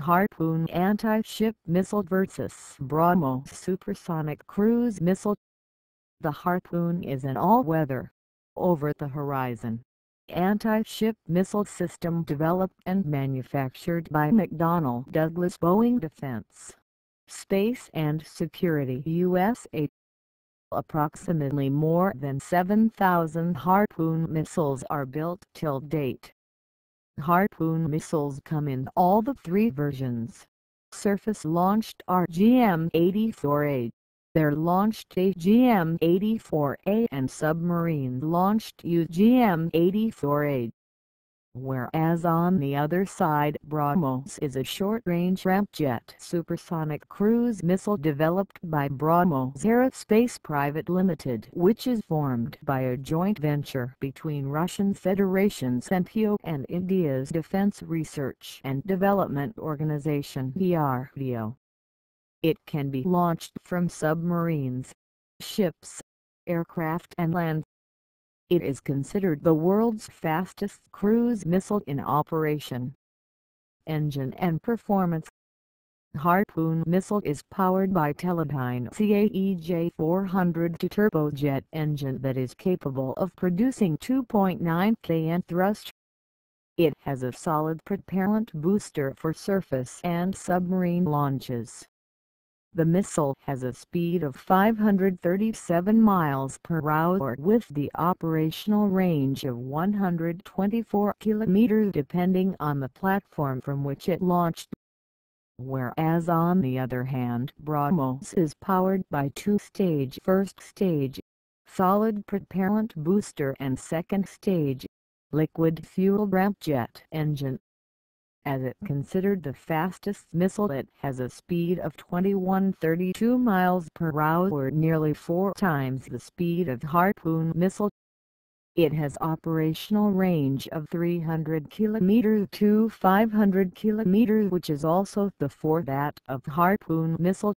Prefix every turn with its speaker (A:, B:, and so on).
A: Harpoon anti-ship missile versus BrahMos supersonic cruise missile. The Harpoon is an all-weather, over-the-horizon, anti-ship missile system developed and manufactured by McDonnell Douglas Boeing Defense, Space and Security USA. Approximately more than 7,000 Harpoon missiles are built till date. Harpoon missiles come in all the three versions. Surface-launched RGM-84A. They're launched AGM-84A and submarine-launched UGM-84A whereas on the other side BrahMos is a short-range ramjet supersonic cruise missile developed by BrahMos Aerospace Private Limited which is formed by a joint venture between Russian Federation's NPO and India's Defense Research and Development Organization DRDO. It can be launched from submarines, ships, aircraft and land it is considered the world's fastest cruise missile in operation. Engine and performance Harpoon missile is powered by Teledyne CAEJ-400 turbojet engine that is capable of producing 2.9 kN thrust. It has a solid propellant booster for surface and submarine launches. The missile has a speed of 537 miles per hour with the operational range of 124 kilometers depending on the platform from which it launched. Whereas on the other hand BrahMos is powered by two-stage first stage, solid propellant booster and second stage, liquid fuel ramjet engine as it considered the fastest missile it has a speed of 2132 miles per hour or nearly four times the speed of Harpoon missile. It has operational range of 300 km to 500 km which is also the fourth that of Harpoon missile.